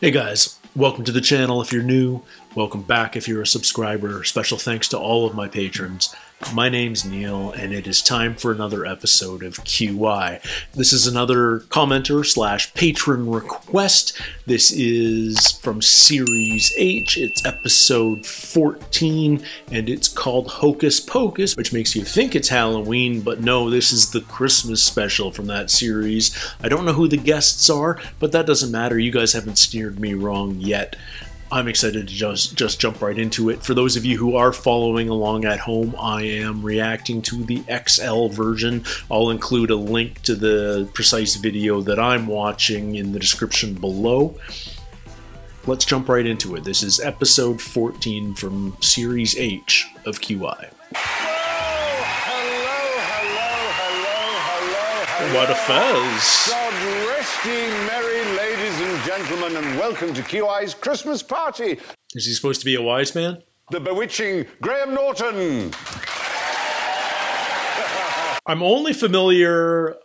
Hey guys, welcome to the channel. If you're new, welcome back if you're a subscriber. Special thanks to all of my patrons. My name's Neil, and it is time for another episode of QI. This is another commenter slash patron request. This is from Series H. It's episode 14, and it's called Hocus Pocus, which makes you think it's Halloween, but no, this is the Christmas special from that series. I don't know who the guests are, but that doesn't matter. You guys haven't steered me wrong yet. I'm excited to just just jump right into it. For those of you who are following along at home, I am reacting to the XL version. I'll include a link to the precise video that I'm watching in the description below. Let's jump right into it. This is episode 14 from Series H of QI. What a fuzz! God rest ye merry ladies and gentlemen, and welcome to QI's Christmas party. Is he supposed to be a wise man? The bewitching Graham Norton. I'm only familiar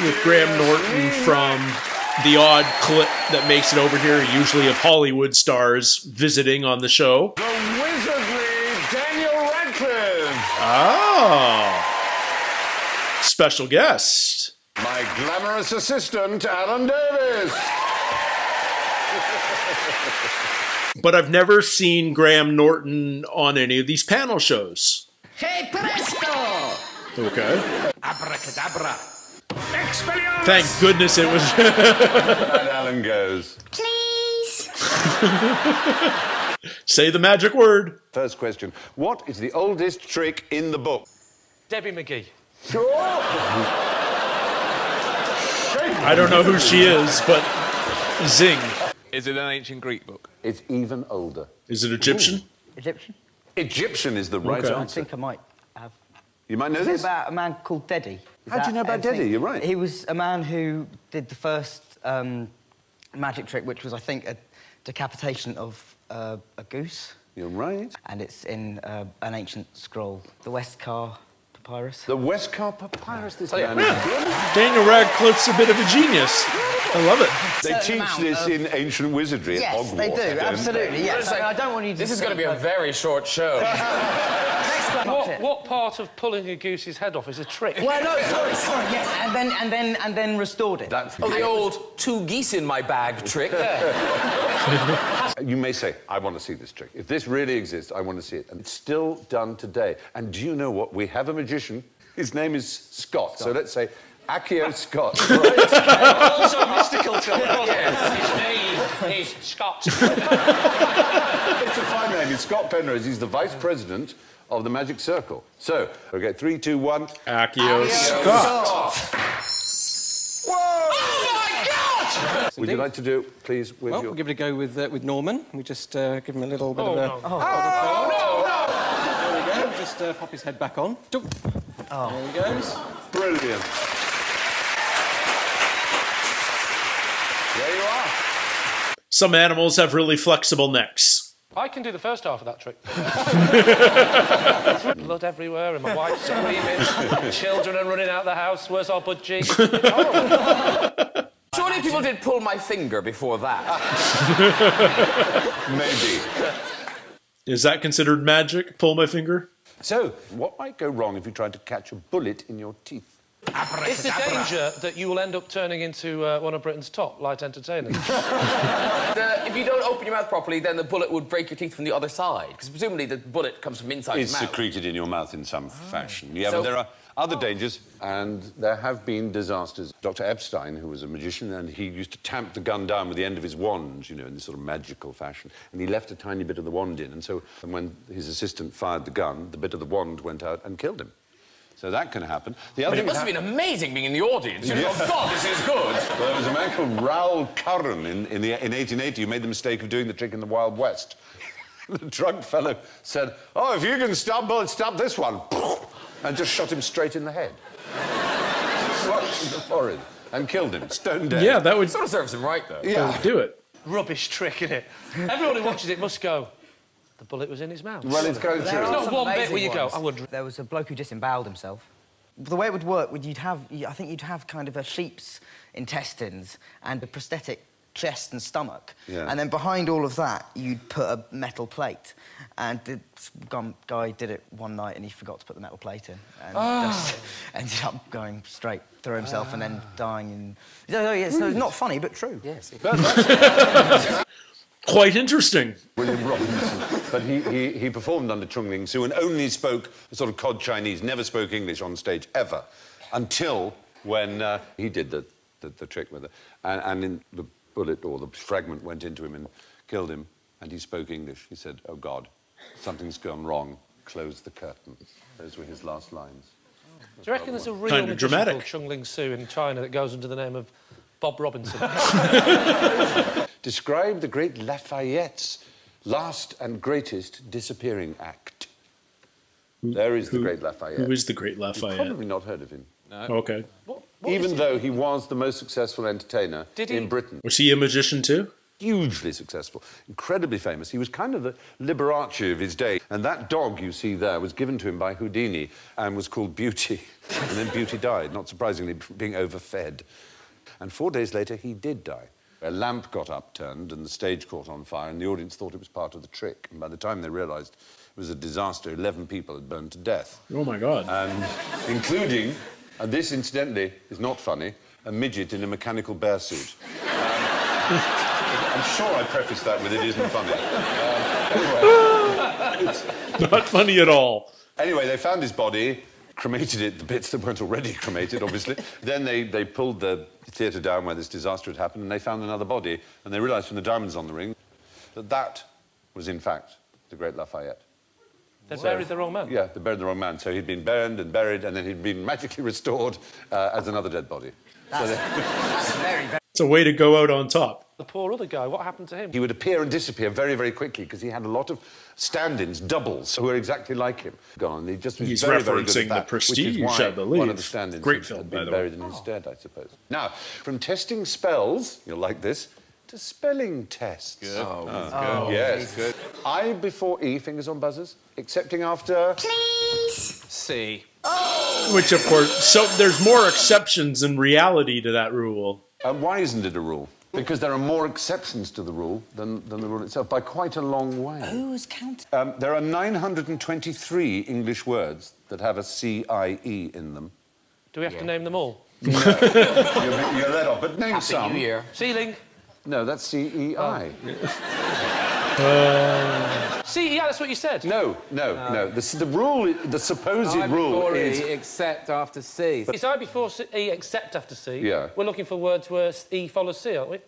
with Graham Norton from the odd clip that makes it over here, usually of Hollywood stars visiting on the show. The wizardly Daniel Radcliffe. Oh. Special guest. My glamorous assistant, Alan Davies. But I've never seen Graham Norton on any of these panel shows. Hey presto! Okay. Abracadabra! Expelliarmus! Thank goodness it was. and Alan goes. Please! Say the magic word. First question What is the oldest trick in the book? Debbie McGee. I don't know who she is, but zing. Is it an ancient Greek book? It's even older. Is it Egyptian? Egyptian? Egyptian is the right Okay. I think I might have. You might know Is it this. about a man called Dedi? Is How do you know about everything? Dedi? You're right. He was a man who did the first um, magic trick, which was, I think, a decapitation of uh, a goose. You're right. And it's in uh, an ancient scroll, the Westcar Papyrus. The Westcar Papyrus. This Oh, yeah. man is good. Daniel Radcliffe's a bit of a genius. I love it. They teach this of- in ancient wizardry at Yes, Hogwarts. they do, don't absolutely, yes. It's like- I, I don't want you to... This is going to be a very short show. what, what part of pulling a goose's head off is a trick? Well, no, sorry, sorry, yes, and then, and then, and then restored it. That's Oh, the old two geese in my bag trick. You may say, I want to see this trick. If this really exists, I want to see it. And it's still done today. And do you know what? We have a magician. His name is Scott. So let's say Accio Scott. Right? also mystical to Yes, his name is Scott. it's a fine name. It's Scott Penrose. He's the vice president of the Magic Circle. So, okay, three, two, one. Accio Scott. Scott. Whoa! Oh my God! Would you like to do, please, with Well, your... we'll give it a go with uh, with Norman. We just uh, give him a little bit Oh, of a. no. There we go. Just uh, pop his head back on. Doop. There he goes. Brilliant. There you are. Some animals have really flexible necks. I can do the first half of that trick. Blood everywhere, and my wife's screaming. Children are running out the house. Where's our budgie? Surely people did pull my finger before that. Maybe. Is that considered magic? Pull my finger? So, what might go wrong if you tried to catch a bullet in your teeth? It's the danger that you will end up turning into uh, one of Britain's top light entertainers. The- if you don't open your mouth properly, then the bullet would break your teeth from the other side. Because presumably the bullet comes from inside It's your mouth. secreted in your mouth in some fashion. Yeah, So- but there are other dangers, and there have been disasters. Dr. Epstein, who was a magician, and he used to tamp the gun down with the end of his wand, you know, in this sort of magical fashion. And he left a tiny bit of the wand in, and so and when his assistant fired the gun, the bit of the wand went out and killed him. So that can happen. The other But it must have been amazing being in the audience. You know, oh, God, this is good. Well, there was a man called Raoul Curran in, in, the, in 1880 who made the mistake of doing the trick in the Wild West. the drunk fellow said, Oh, if you can stop bullets, stop this one. And just shot him straight in the head. right in the forehead. And killed him, stone dead. Yeah, that would, Sort of serves him right, though. that Yeah. would do it. Rubbish trick, innit? Everyone who watches it must go, the bullet was in his mouth. Well, it's going There through. are not one bit where you go. I wonder- There was a bloke who disemboweled himself. The way it would work would you'd have, I think you'd have kind of a sheep's intestines and a prosthetic chest and stomach. Yeah. And then behind all of that, you'd put a metal plate. And this gu- guy did it one night and he forgot to put the metal plate in. And ah. just ended up going straight through himself and then ah. dying. In... So, so, yeah, so it's not funny, but true. Yes. Quite interesting. William Robinson. but he, he, he performed under Chung Ling Soo and only spoke sort of cod Chinese, never spoke English on stage ever, until when uh, he did the, the, the trick with it. And, and in the bullet or the fragment went into him and killed him, and he spoke English. He said, Oh God, something's gone wrong. Close the curtain. Those were his last lines. Do you reckon there's a real Kinda dramatic. called Chung Ling Soo in China that goes under the name of Bob Robinson? Describe the great Lafayette's last and greatest disappearing act. there is the great Lafayette. Who is the great You've Lafayette? probably not heard of him. Oh, okay. Even though he was the most successful entertainer Did in Britain. Was he a magician too? Hugely successful, incredibly famous. He was kind of the Liberace of his day. And that dog you see there was given to him by Houdini and was called Beauty. and then Beauty died, not surprisingly, being overfed. And four days later, he did die. A lamp got upturned and the stage caught on fire, and the audience thought it was part of the trick. And by the time they realised it was a disaster, 11 people had burned to death. Oh my God. and including, and this incidentally is not funny, a midget in a mechanical bear suit. Um, I'm sure I prefaced that with it isn't funny. Um, anyway, Not funny at all. anyway, they found his body, cremated it, the bits that weren't already cremated, obviously. then they, they pulled the theatre down where this disaster had happened, and they found another body, and they realised from the diamonds on the ring that that was, in fact, the great Lafayette. They buried the wrong man. Yeah, they buried the wrong man. So he'd been burned and buried, and then he'd been magically restored uh, as another dead body. So they- That's very, very... It's a way to go out on top. The poor other guy, what happened to him? he would appear and disappear very, very quickly because he had a lot of stand-ins, doubles, who were exactly like him. Gone. He just was He's very, very good at that, The which is why I One of the stand-ins Great had- film, had by been the way. buried in his stead, I suppose. Now, from testing spells, you'll like this, to spelling tests. Good. Oh, oh good. Yes, good. I before E, fingers on buzzers, accepting after... Please. C. Oh! Which, of course, so there's more exceptions than reality to that rule. And why isn't it a rule? Because there are more exceptions to the rule than, than the rule itself, by quite a long way. Who's counting? Um, there are 923 English words that have a C-I-E in them. Do we have to name them all? you're, you're let off, but name Happy some. New Year. Ceiling. No, that's C-E-I. See, yeah, that's what you said. No, no, no. The, s- the rule, the supposed I rule before is... E, except after C. It's I before C, E except after C. Yeah. We're looking for words where E follows C, aren't we?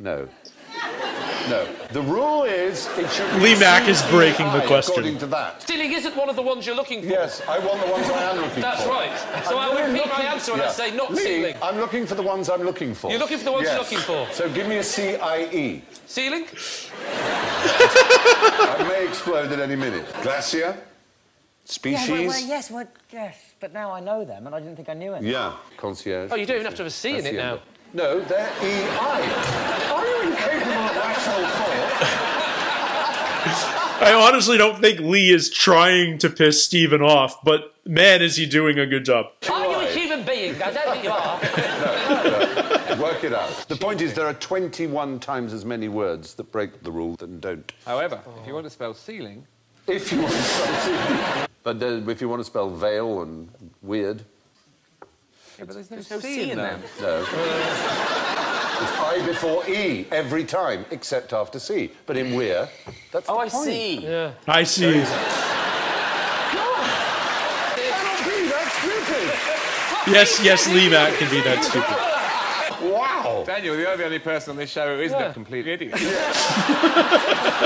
No. No. The rule is it should be Lee Mack is breaking the question. According to that. Ceiling isn't one of the ones you're looking for. Yes, I want the ones I am looking That's for. right. So I'm I would really my answer and I'd say not Lee, ceiling. I'm looking for the ones I'm looking for. You're looking for the ones you're looking for. So give me a C-I-E. Ceiling? I may explode at any minute. Glacier? Species? Yeah, well, well, yes, well, yes, but now I know them, and I didn't think I knew any. Yeah. Concierge. Oh, you don't even have to have a C in it now. No, they're EI. Are you incapable of rational thought? I honestly don't think Lee is trying to piss Stephen off, but man, is he doing a good job. Are you a human being? I don't think you are. Work it out. The point is, there are 21 times as many words that break the rule than don't. However, if you want to spell ceiling, If you want to spell But uh, if you want to spell veil and weird, yeah, but there's no, no C, C in in them. no. it's I before E every time, except after C. But in we're, that's Oh, the I point. see. Yeah. I see. Cannot be that stupid. Yes, yes, Lee Mack can be that stupid. Wow. Daniel, you're the only person on this show who isn't Yeah. a complete idiot. No,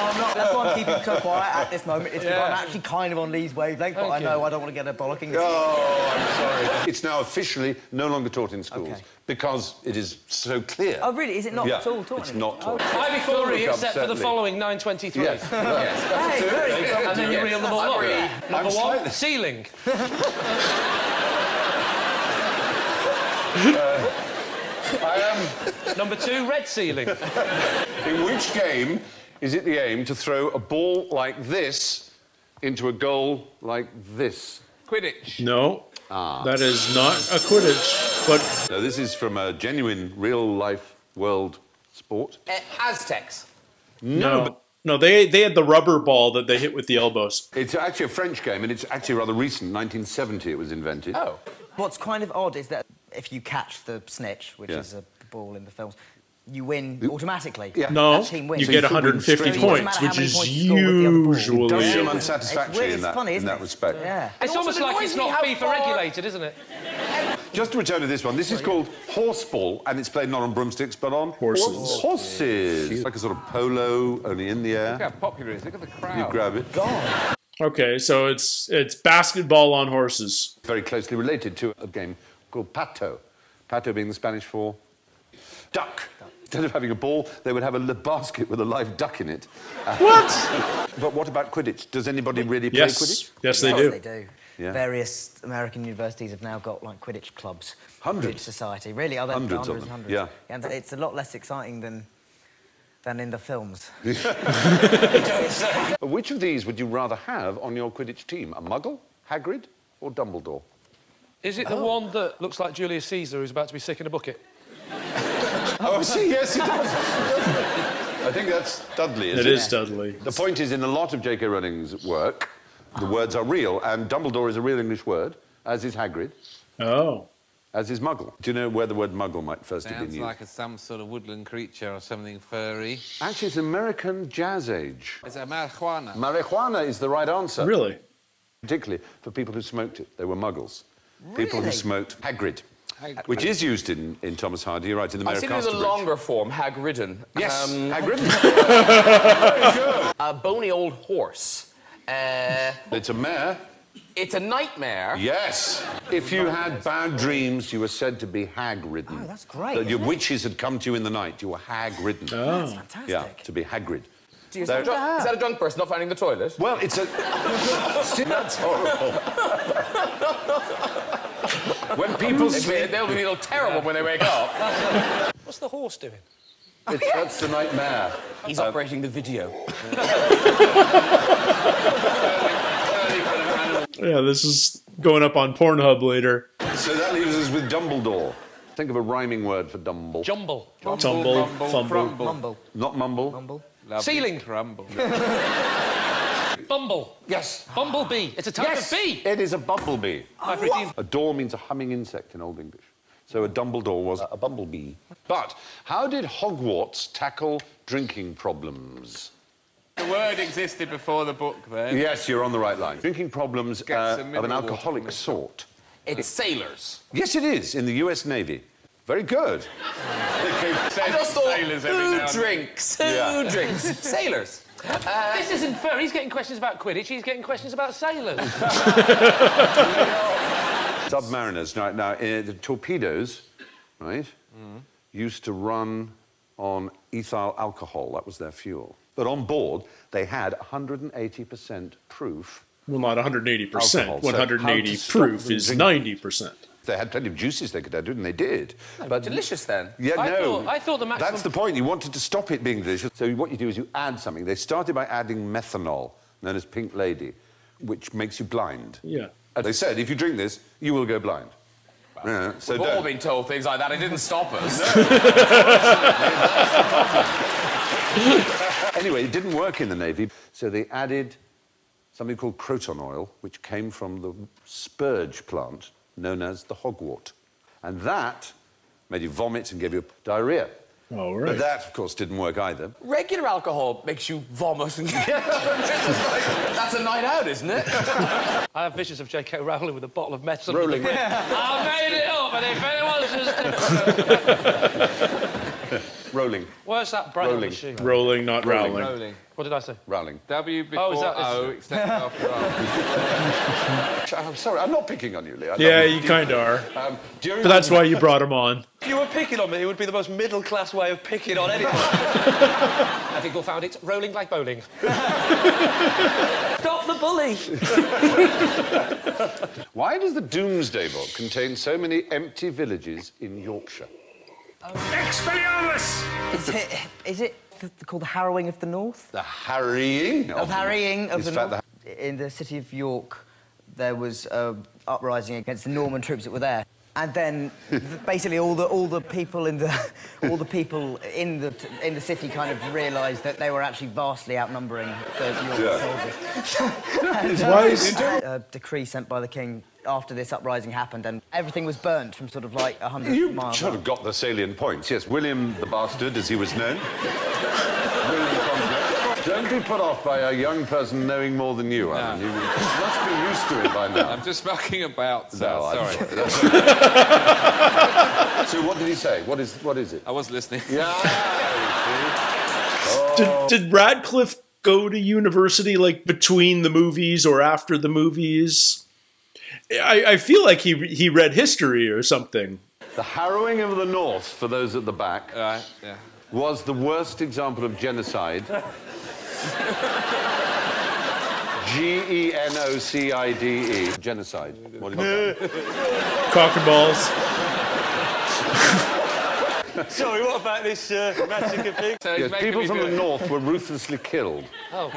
I'm not. That's why I'm keeping so quiet at this moment. It's because Yeah. I'm actually kind of on Lee's wavelength, but I know I don't want to get a bollocking. Oh, I'm sorry. It's now officially no longer taught in schools Okay. because it is so clear. Oh, really? Is it not yeah, at all taught? it's not taught. I before E Look up, except for the following 923. Yes. Hey, very good. And then you reel them all up. Agree. Number I'm one, ceiling. I uh, am. Number two, red ceiling. In which game is it the aim to throw a ball like this into a goal like this? Quidditch. No, Ah. that is not a Quidditch, but Now, this is from a genuine, real-life world sport. Uh, Aztecs. No. No, they they had the rubber ball that they hit with the elbows. It's actually a French game, and it's actually rather recent. 1970 it was invented. Oh. What's kind of odd is that if you catch the snitch, which Yeah. is a ball in the films, you win automatically. Yeah. No, That team wins. you So get you could win 150 straight away. Doesn't points, which is points you score with the other ball. usually. Does seem It's unsatisfactory weird, in that, funny, in isn't that it? respect. Yeah. It's also almost like it's not how FIFA far- regulated, isn't it? Just to return to this one, this is called horseball, and it's played not on broomsticks, but on Horses. horse- horses. Like a sort of polo, only in the Look air. how popular it is. Look at the crowd. You grab it. God. Okay, so it's it's basketball on horses. Very closely related to a game called pato. Pato being the Spanish for duck. Instead of having a ball, they would have a basket with a live duck in it. Uh, what? But what about Quidditch? Does anybody really play Yes, Quidditch? yes, they Of do. They do. Yeah. Various American universities have now got like Quidditch clubs. Hundreds. Quidditch society. Really, are there Hundreds of them, and hundreds? yeah. And it's a lot less exciting than than in the films. Which of these would you rather have on your Quidditch team? A Muggle, Hagrid, or Dumbledore? Is it the oh. one that looks like Julius Caesar who's about to be sick in a bucket? Oh, I see. Yes, it does. I think that's Dudley. It Isn't is Dudley. The point is, in a lot of J.K. Rowling's work, the words are real, and Dumbledore is a real English word, as is Hagrid, Oh. as is Muggle. Do you know where the word Muggle might first have been Sounds used? like a, some sort of woodland creature or something furry. Actually, it's American Jazz Age. Is it marijuana? Marijuana is the right answer. Really? Particularly for people who smoked it. They were Muggles. People who smoked Hagrid, Hagrid. which is used in, in Thomas Hardy. You're right, in the I've Mayor seen of it in the Casterbridge. longer form, Hagridden. Yes, Um, Hagrid. a bony old horse. Uh, it's a mare. it's a nightmare. Yes. If you had bad dreams, you were said to be hag-ridden. Oh, that's great, That your it? witches had come to you in the night. You were hag-ridden. That's fantastic. Yeah, to be Hagrid. Is that, a drunk, is that a drunk person not finding the toilet? Well, it's a. See, that's horrible. When people sleep, They'll be feel terrible when they wake up. What's the horse doing? it's, that's the nightmare. He's uh, operating the video. Yeah, this is going up on Pornhub later. So that leaves us with Dumbledore. Think of a rhyming word for Dumble. Jumble. Tumble, rumble, fumble. crumble. Mumble. Not mumble. Mumble. Lovely Ceiling. Crumble. Bumble. Yes. Bumblebee. It's a type Yes. of bee. It is a bumblebee. I've. A door means a humming insect in Old English. So a Dumbledore was a bumblebee. But how did Hogwarts tackle drinking problems? the word existed before the book, then. Yes, you're on the right line. Drinking problems uh, of an mineral water alcoholic sort. It's sailors. Yes, it is, in the US Navy. Very good. I just thought, sailors every who drinks? Who Yeah. drinks? sailors. This isn't fair. He's getting questions about Quidditch. He's getting questions about sailors. Submariners. Now, now uh, the torpedoes, right, Mm. used to run on ethyl alcohol. That was their fuel. But on board, they had 180% proof. Well, not 180%. Alcohol, 180 to stop proof is 90%. They had plenty of juices they could add, to, it, and they did. but Delicious then. Yeah, I no. thought- I thought the maximum- That's the point. You wanted to stop it being delicious. So what you do is you add something. They started by adding methanol, known as Pink Lady, which makes you blind. Yeah. And they said, if you drink this, you will go blind. Yeah, so We've all don't. been told things like that. It didn't stop us. Anyway, it didn't work in the Navy, so they added something called croton oil, which came from the spurge plant known as the hogwart. And that made you vomit and gave you diarrhea. All But that, of course, didn't work either. Regular alcohol makes you vomit. And That's a night out, isn't it? I have visions of J.K. Rowling with a bottle of meth. under the Rolling. bed. I made it up, and if anyone's just... Rolling. Where's that brain Rolling. machine? Rolling, not Rolling. rowling. Rolling. What did I say? Rowling. W before is that- O, except after R. I'm sorry, I'm not picking on you, Lee. I love Yeah, you kind of are. Um, during But that's why you brought him on. If you were picking on me, it would be the most middle class way of picking on anyone. I think we'll found it rolling like bowling. Stop the bully! Why does the Domesday Book contain so many empty villages in Yorkshire? Expelliarmus! Is it, is it th- called the Harrowing of the North? The harrying Of harrying of the fact North. In the city of York, there was a uprising against the Norman troops that were there. And then basically all the all the people in the all the people in the in the city kind of realised that they were actually vastly outnumbering the York soldiers. and, uh, a decree sent by the king after this uprising happened, and everything was burnt from sort of like a hundred You miles. sort out. of got the salient points. Yes, William the Bastard, as he was known. William the Conqueror. Don't be put off by a young person knowing more than you, Alan. You must be used to it by now. I'm just mucking about, sir. No, I- Sorry. So what did he say? What is, what is it? I was listening. Yeah, Did, oh. did Radcliffe go to university like between the movies or after the movies? I, I feel like he he read history or something. The harrowing of the North, for those at the back, Right, yeah. was the worst example of genocide. G E N O C I D E. Genocide. What have you got? Cock and balls. Sorry, what about this uh, magic of thing? So Yes, people from the it. north were ruthlessly killed. Oh.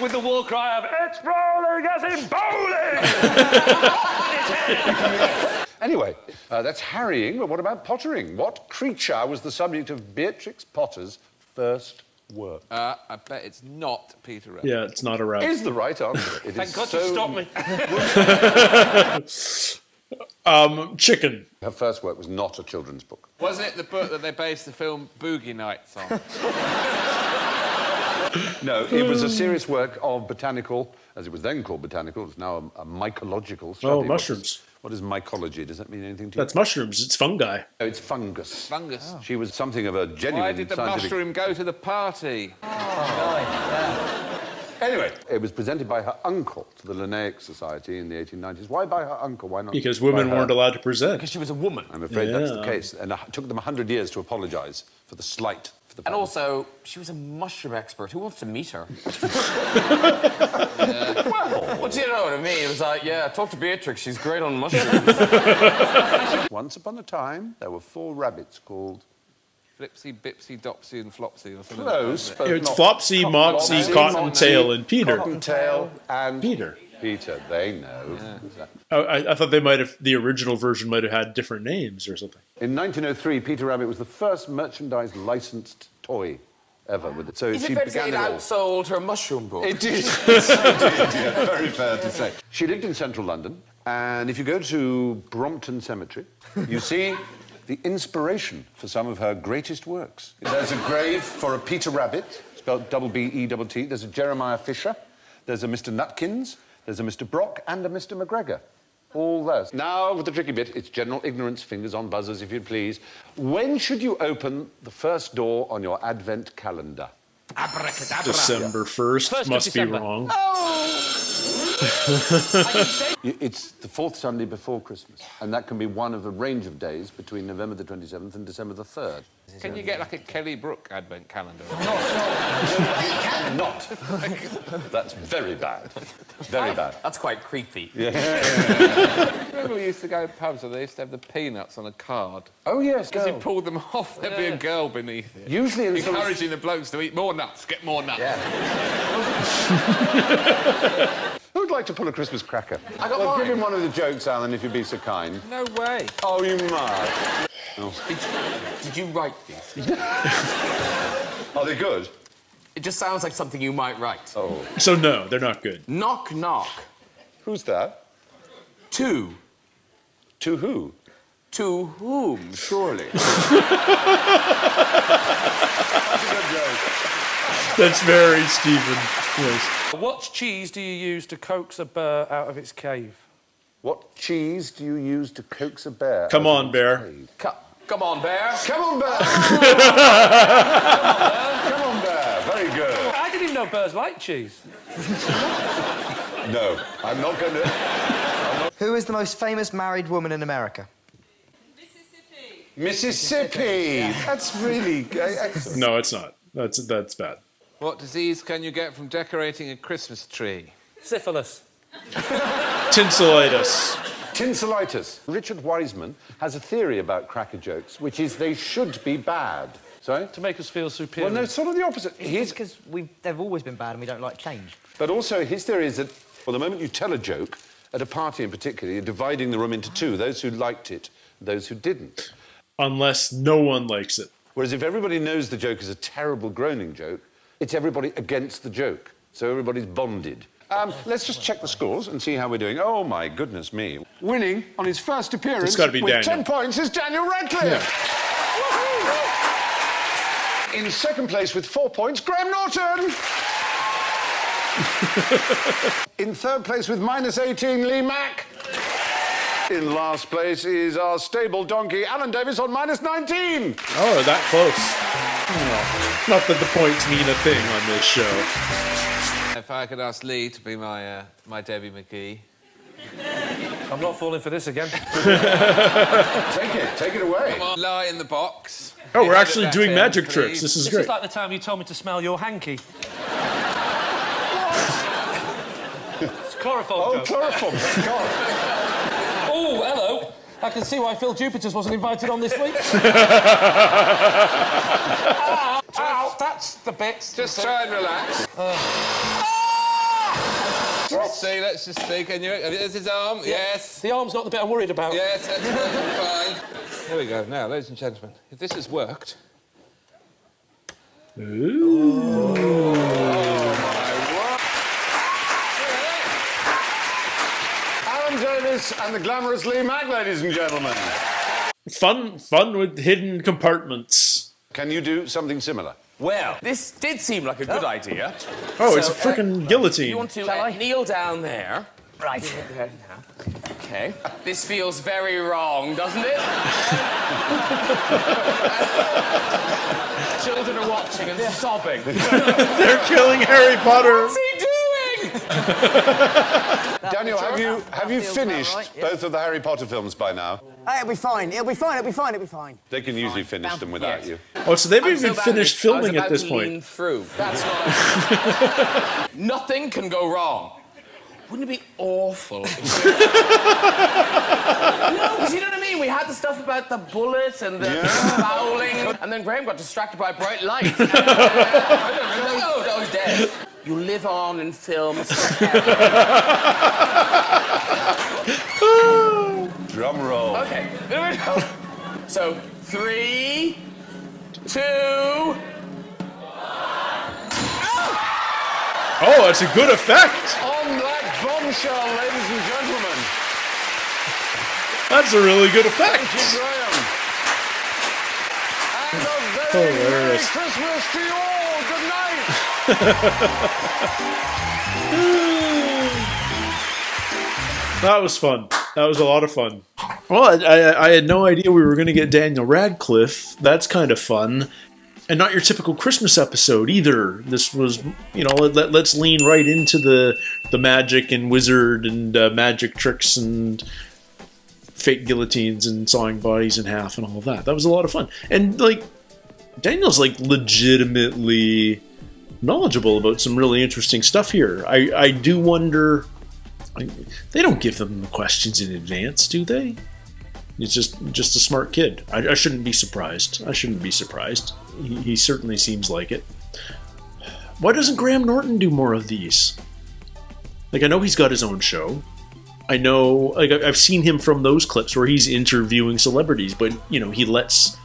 With the war cry of "It's rolling as in bowling!" Anyway, uh, that's harrying, but what about pottering? What creature was the subject of Beatrix Potter's first work? Uh, I bet it's not Peter Rabbit. Yeah, it's not a rabbit. Is the right answer. It Thank is God so... you stopped me. Um, chicken. Her first work was not a children's book. Wasn't it the book that they based the film Boogie Nights on? No, it was a serious work of botanical, as it was then called botanical, it's now a, a mycological study. Oh, What mushrooms. Is- What is mycology? Does that mean anything to you? That's mushrooms. It's fungi. No, it's fungus. Fungus. Oh. She was something of a genuine Why did the scientific... mushroom go to the party? Oh, anyway, it was presented by her uncle to the Linnaeus Society in the 1890s. Why by her uncle? Why not? Because women weren't allowed to present. Because she was a woman. I'm afraid that's the case. And it took them 100 years to apologise for the slight. For the And also, she was a mushroom expert. Who wants to meet her? Well, do you know what I mean? It was like, yeah, talk to Beatrix. She's great on mushrooms. Once upon a time, there were four rabbits called Flipsy, Bipsy, Dopsy, and Flopsy, or something. Close, like but that. It's Flopsy, Mopsy, Flopsy, Cottontail, and Peter. Cottontail and Peter. Peter, they know. I, oh, I- I thought they might have the original version might have had different names or something. In 1903, Peter Rabbit was the first merchandise licensed toy ever with it. So Is she it fair to say it it outsold her mushroom book? It did. It did, yeah, very fair to say. She lived in central London, and if you go to Brompton Cemetery, you see the inspiration for some of her greatest works. There's a grave for a Peter Rabbit, spelled double B E double T. There's a Jeremiah Fisher. There's a Mr. Nutkins. There's a Mr. Brock and a Mr. McGregor. All those. Now, with the tricky bit, it's general ignorance, fingers on buzzers, if you please. When should you open the first door on your advent calendar? December 1st First of must be wrong. You- It's the fourth Sunday before Christmas, and that can be one of a range of days between November the 27th and December the 3rd. Can you get like a Kelly Brook advent calendar? Not. That's very bad. Very bad. That's quite creepy. Yeah. Remember we used to go to pubs and they used to have the peanuts on a card? Oh, yes, As you pulled them off, there'd be a girl beneath it. Usually in sort of- Encouraging the blokes to eat more nuts, get more nuts. Who would like to pull a Christmas cracker? I got well, mine. give him one of the jokes, Alan, if you'd be so kind. No way. Oh, you must. Did you, did you write these? Are they good? It just sounds like something you might write. Oh. So no, they're not good. Knock, knock. Who's that? To. To who? To whom, surely? That's very Stephen. Yes. What cheese do you use to coax a bear out of its cave? What cheese do you use to coax a bear? Come on, of bear. its cave? Co- come on, bear. Come on, bear! Come on, bear! Very good. I didn't even know bears like cheese. No, I'm not going to. Who is the most famous married woman in America? Mississippi. Mississippi. That's really excellent. No, it's not. That's that's bad. What disease can you get from decorating a Christmas tree? Syphilis. Tinselitis. Tinselitis. Richard Wiseman has a theory about cracker jokes, which is they should be bad. Sorry? To make us feel superior. Well, no, it's sort of the opposite. It's because we they've always been bad and we don't like change. But also, his theory is that, well, the moment you tell a joke, at a party in particular, you're dividing the room into two those who liked it, those who didn't. Unless no one likes it. Whereas if everybody knows the joke is a terrible groaning joke, it's everybody against the joke. So everybody's bonded. Um, let's just check the scores and see how we're doing. Oh, my goodness me. Winning on his first appearance It's gotta be with Daniel. 10 points is Daniel Radcliffe. In second place with four points, Graham Norton. In third place with minus 18, Lee Mack. In last place is our stable donkey, Alan Davies, on minus 19. Oh, that close. Oh, not that the points mean a thing on this show. If I could ask Lee to be my, uh, my Debbie McGee. I'm not falling for this again. Take it, take it away. Come on, lie in the box. Oh, we're actually that doing in, magic please. tricks. This is This great. is like the time you told me to smell your hanky. it's chloroform. Oh, joke. chloroform. God. Oh, hello. I can see why Phil Jupitus wasn't invited on this week. Ah, ah, ow, ow, that's the bit. Just try and relax. Ah. Let's see, let's just see. Can you? There's his arm. Yes. The arm's not the bit I'm worried about. Yes, that's fine. Here we go. Now, ladies and gentlemen, if this has worked. Alan Davies and the glamorous Lee Mack, ladies and gentlemen. Fun, fun with hidden compartments. Can you do something similar? Well, this did seem like a good idea. Oh, it's a So, uh, freaking guillotine. You want to uh, kneel down there. Right. There now. Okay. This feels very wrong, doesn't it? Children are watching and sobbing. They're killing Harry Potter. What's he doing? Daniel, have you have you finished right, yeah. both of the Harry Potter films by now? Hey, it'll be fine. It'll be fine. It'll be fine. It'll be fine. They can usually finish them without Yes. you. Oh, so they've I'm even so finished at this. I was filming at this point. through. That's not. Nothing can go wrong. Wouldn't it be awful? no, because you know what I mean. We had the stuff about the bullets and the fouling, and then Graham got distracted by a bright light. no, that was dead. You live on in films. Drum roll. Okay, here we go. So three, two. Oh, it's a good effect. On that bombshell, ladies and gentlemen. That's a really good effect. Thank you, Graham. And a very Merry Christmas to you all. That was fun. That was a lot of fun. Well, I, I, had no idea we were going to get Daniel Radcliffe. That's kind of fun. And not your typical Christmas episode either. This was, you know, let, let's lean right into the the magic and wizard and uh, magic tricks and fake guillotines and sawing bodies in half and all that. That was a lot of fun. And like Daniel's like legitimately knowledgeable about some really interesting stuff here. I I do wonder they don't give them the questions in advance, do they? He's just just a smart kid. I, I shouldn't be surprised. I shouldn't be surprised. He, he certainly seems like it. Why doesn't Graham Norton do more of these? Like I know he's got his own show. I know, like I've seen him from those clips where he's interviewing celebrities, but you know he lets,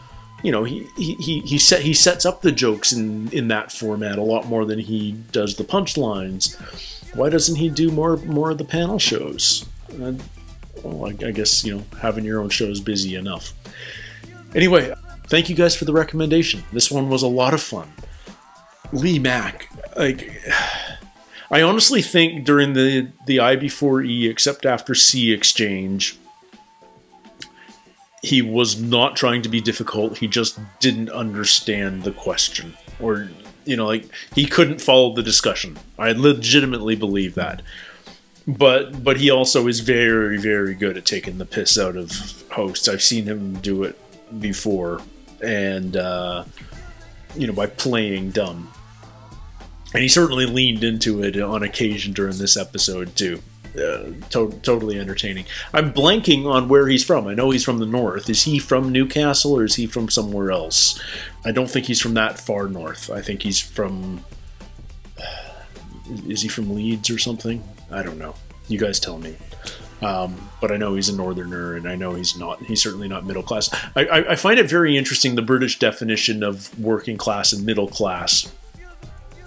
you know he he he, set he sets up the jokes in in that format a lot more than he does the punchlines. Why doesn't he do more more of the panel shows? Uh, well, I, I guess you know having your own show is busy enough. Anyway, thank you guys for the recommendation. This one was a lot of fun. Lee Mack, like, I honestly think during the the I before E, except after C exchange, he was not trying to be difficult. He just didn't understand the question, or you know, like he couldn't follow the discussion. I legitimately believe that. But but he also is very very good at taking the piss out of hosts. I've seen him do it before, and uh, you know by playing dumb. And he certainly leaned into it on occasion during this episode too. Uh, to- totally entertaining. I'm blanking on where he's from. I know he's from the north. Is he from Newcastle or is he from somewhere else? I don't think he's from that far north. I think he's from Is he from Leeds or something? I don't know. You guys tell me. Um, but I know he's a northerner, and I know he's not. He's certainly not middle class. I, I, I find it very interesting the British definition of working class and middle class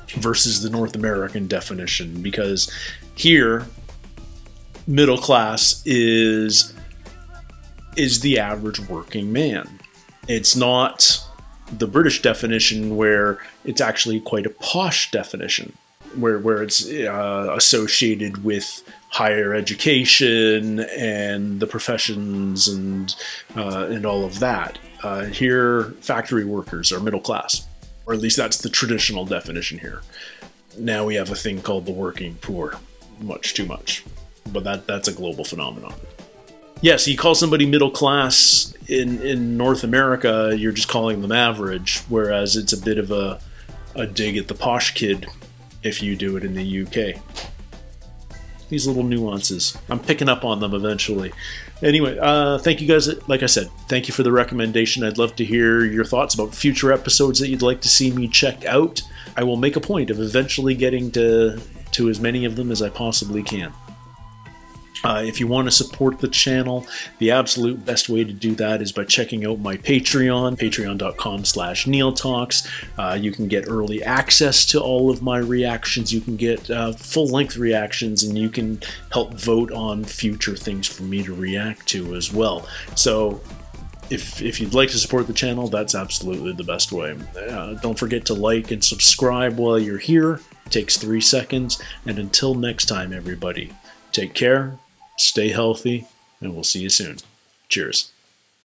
versus the North American definition, because here, middle class is is the average working man. It's not the British definition where it's actually quite a posh definition, where where it's uh, associated with higher education and the professions and uh, and all of that. Uh, here, factory workers are middle class, or at least that's the traditional definition here. Now we have a thing called the working poor, much too much, but that that's a global phenomenon. Yes, you call somebody middle class in in North America, you're just calling them average, whereas it's a bit of a a dig at the posh kid if you do it in the UK these little nuances. I'm picking up on them eventually. Anyway, uh, thank you guys. Like I said, thank you for the recommendation. I'd love to hear your thoughts about future episodes that you'd like to see me check out. I will make a point of eventually getting to to as many of them as I possibly can. Uh, if you want to support the channel, the absolute best way to do that is by checking out my Patreon, patreon.com slash neiltalks. Uh, you can get early access to all of my reactions. You can get uh, full-length reactions, and you can help vote on future things for me to react to as well. So if, if you'd like to support the channel, that's absolutely the best way. Uh, don't forget to like and subscribe while you're here. It takes three seconds. And until next time, everybody, take care, stay healthy, and we'll see you soon. Cheers.